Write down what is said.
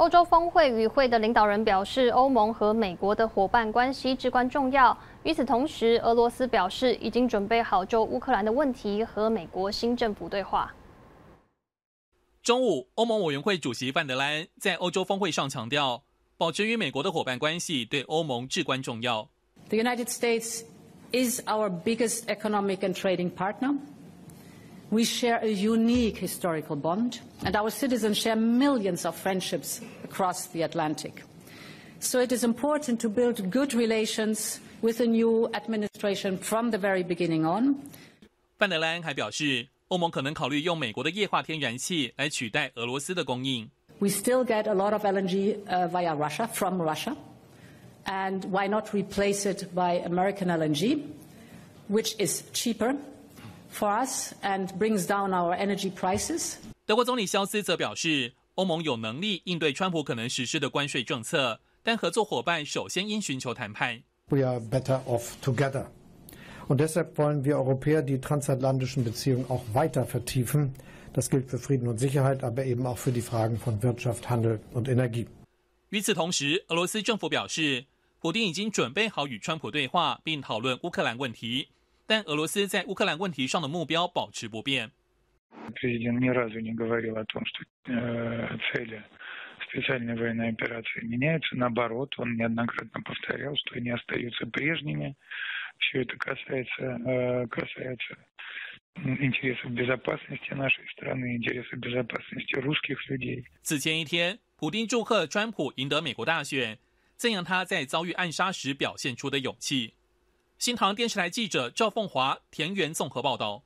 欧洲峰会与会的领导人表示，欧盟和美国的伙伴关系至关重要。与此同时，俄罗斯表示已经准备好就乌克兰的问题和美国新政府对话。中午，欧盟委员会主席范德兰在欧洲峰会上强调，保持与美国的伙伴关系对欧盟至关重要。The United States is our biggest economic and trading partner. We share a unique historical bond, and our citizens share millions of friendships across the Atlantic. So it is important to build good relations with the new administration from the very beginning on. 范德兰还表示，欧盟可能考虑用美国的液化天然气来取代俄罗斯的供应。We still get a lot of LNG uh, via Russia, from Russia. And why not replace it by American LNG, which is cheaper for us and brings down our energy prices. 德国总理肖斯则表示，欧盟有能力应对川普可能实施的关税政策，但合作伙伴首先应寻求谈判。We are better off together. Und deshalb wollen wir Europäer die transatlantischen Beziehungen auch weiter vertiefen. Das gilt für Frieden und Sicherheit, aber eben auch für die Fragen von Wirtschaft, Handel und Energie. 与此同时，俄罗斯政府表示，普京已经准备好与川普对话，并讨论乌克兰问题。但俄罗斯在乌克兰问题上的目标保持不变。Президент ни разу не говорил о том, что цели специальной военной операции меняются. Наоборот, он неоднократно повторял, что они остаются прежними. Все это касается касается интересов безопасности нашей страны, интересов безопасности русских людей. 此前一天，普京祝贺川普赢得美国大选，赞扬他在遭遇暗杀时表现出的勇气。 新唐电视台记者赵凤华田园综合报道。